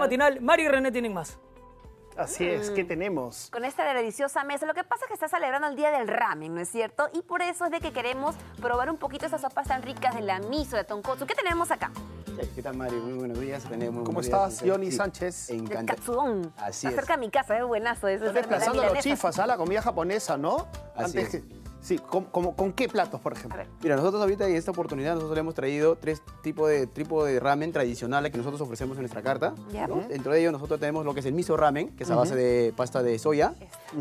matinal. Mari y René tienen más. Así es, Mm. ¿qué tenemos? Con esta deliciosa mesa. Lo que pasa es que está celebrando el Día del Ramen, ¿no es cierto? Y por eso es de que queremos probar un poquito esas sopas tan ricas de la miso, de tonkotsu. ¿Qué tenemos acá? ¿Qué tal, Mari? Muy buenos días. René, muy ¿Cómo buenos estás. Johnny Sánchez? Encantado. katsudon. Así es. cerca de mi casa, es buenazo. Eso Estás desplazando a los chifas a la comida japonesa, ¿no? Así es. que- sí, ¿con, con- con qué platos, por ejemplo? Mira, nosotros ahorita en esta oportunidad nosotros le hemos traído tres tipos de, tipo de ramen tradicionales que nosotros ofrecemos en nuestra carta. Dentro de ellos nosotros tenemos lo que es el miso ramen, que es a base de pasta de soya.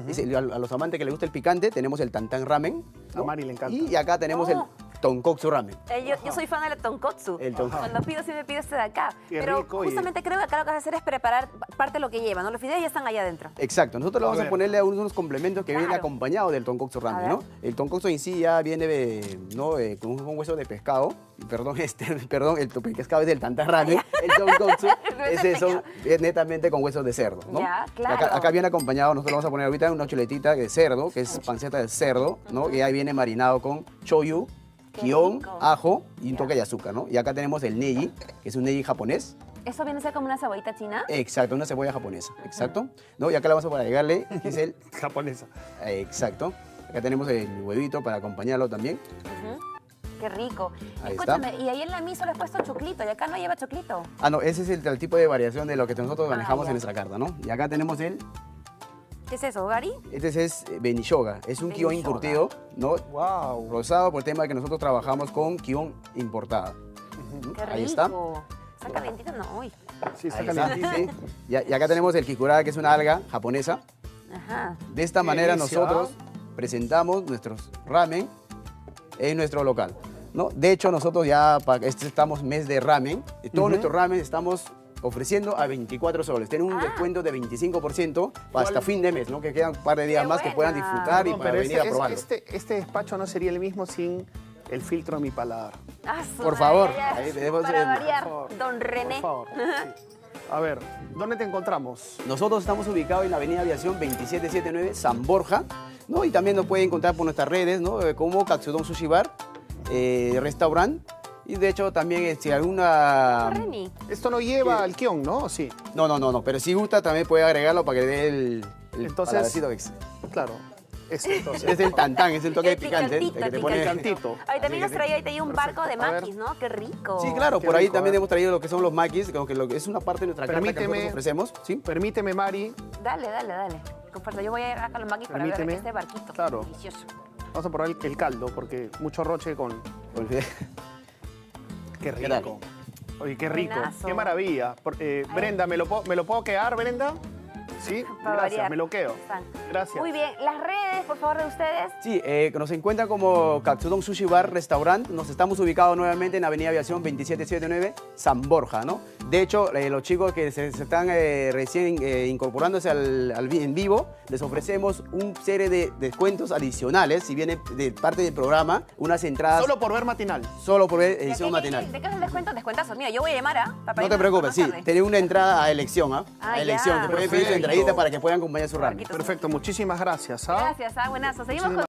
Ese, a, a los amantes que les gusta el picante tenemos el tantan ramen. ¿no? A Mari le encanta. Y acá tenemos Oh. el tonkotsu ramen. Eh, yo, yo soy fan de la tonkotsu. El tonkotsu. Cuando pido, sí me pido este de acá. Qué Pero rico justamente creo que acá lo que vas a hacer es preparar parte de lo que lleva, ¿no? Los fideos ya están allá adentro. Exacto, nosotros le vamos A a, ponerle a unos complementos que vienen Claro. acompañados del tonkotsu ramen. ¿no? El tonkotsu en sí ya viene de, ¿no? Eh, con un hueso de pescado, perdón, este, perdón, el pescado es del tantan ramen, el tonkotsu es de son es netamente con huesos de cerdo, ¿no? Ya, claro. Acá, acá viene acompañado, nosotros le vamos a poner ahorita una chuletita de cerdo, que es panceta de cerdo, ¿no? Y ahí viene marinado con shoyu, Ajo y un toque de azúcar, ¿no? Y acá tenemos el neji, que es un neji japonés, ¿Eso viene a ser como una cebollita china? Exacto, una cebolla japonesa, exacto. ¿No? Y acá le vamos a agregarle, que es el, Japonesa. exacto. Acá tenemos el huevito para acompañarlo también. Qué rico. Ahí Escúchame, y ahí en la miso le has puesto choclito y acá no lleva choclito. Ah, no, ese es el, el tipo de variación de lo que nosotros Ah, manejamos en nuestra carta, ¿no? Y acá tenemos el, ¿Qué es eso, Gary? este es eh, benishoga, es un kion Benishoga. encurtido, ¿no? ¡Wow! Rosado por el tema de que nosotros trabajamos con kion importada. Qué rico. Ahí está. Está calentito, no, uy. Sí, está Ahí está, calientito. sí. Y, y acá tenemos el kikura, que es una alga japonesa. Ajá. De esta Qué manera delicia. nosotros presentamos nuestros ramen en nuestro local. ¿no? De hecho, nosotros ya este estamos mes de ramen. Y todos nuestros ramen estamos ofreciendo a 24 soles. Tienen un Ah. descuento de 25% hasta fin de mes, ¿no? Que quedan un par de días Qué más que puedan disfrutar y para venir este, a es- probarlo. este, este despacho no sería el mismo sin el filtro a mi paladar. Ah, Por favor, ahí tenemos Para el- variar, Por favor, don René. Por favor. sí. A ver, ¿dónde te encontramos? Nosotros estamos ubicados en la Avenida Aviación 2779 San Borja, ¿no? Y también nos pueden encontrar por nuestras redes, ¿no? Eh, Como Katsudon Sushi Bar, eh, restaurant. Y de hecho también si alguna... Reni. Esto no lleva al kion, ¿no? ¿O Sí, No, no, no, no, pero si gusta también puede agregarlo para que le dé el, el Entonces- claro. Este, entonces. Es el tantán, es el toque El picante. el picantito, que te el pone- picantito. Ay, también que- traía ahorita ahí un barco de maquis, ¿no? Qué rico. Sí, claro, Qué por ahí también hemos traído lo que son los maquis, como que lo- es una parte de nuestra carta que nosotros ofrecemos. ¿sí? Permíteme, Mari, Dale, dale, dale. Fuerza. Yo voy a ir acá a los maquis para ver Permíteme. este barquito. Claro. Delicioso. vamos a probar el, el caldo, porque mucho roche con... Qué rico. Oye, qué rico. Buenazo. Qué maravilla. Por- eh. Brenda, ¿me lo, puedo, ¿me lo puedo quedar, Brenda? Sí, Para gracias, variar. me lo quedo. Están. Gracias. Muy bien. Las redes, por favor, de ustedes. Sí, eh, nos encuentran como Katsudon Sushi Bar Restaurant. Nos estamos ubicados nuevamente en Avenida Aviación 2779, San Borja, ¿no? De hecho, eh, los chicos que se, se están eh, recién eh, incorporándose al, en vivo, les ofrecemos un serie de descuentos adicionales, si viene de parte del programa, unas entradas solo, Solo por ver matinal. por ver ¿De edición matinal. ¿De qué es el descuento? Descuentazo. Mira, yo voy a llamar, ¿ah? Para No te preocupes, sí, tenés una entrada a elección, ¿ah? Ah, a elección, ya. te pueden pedir su Perfecto. Para que puedan acompañar su. Barquito. Perfecto, muchísimas gracias. ¿ah? Gracias, ah, buenazo. Seguimos Muchísimas con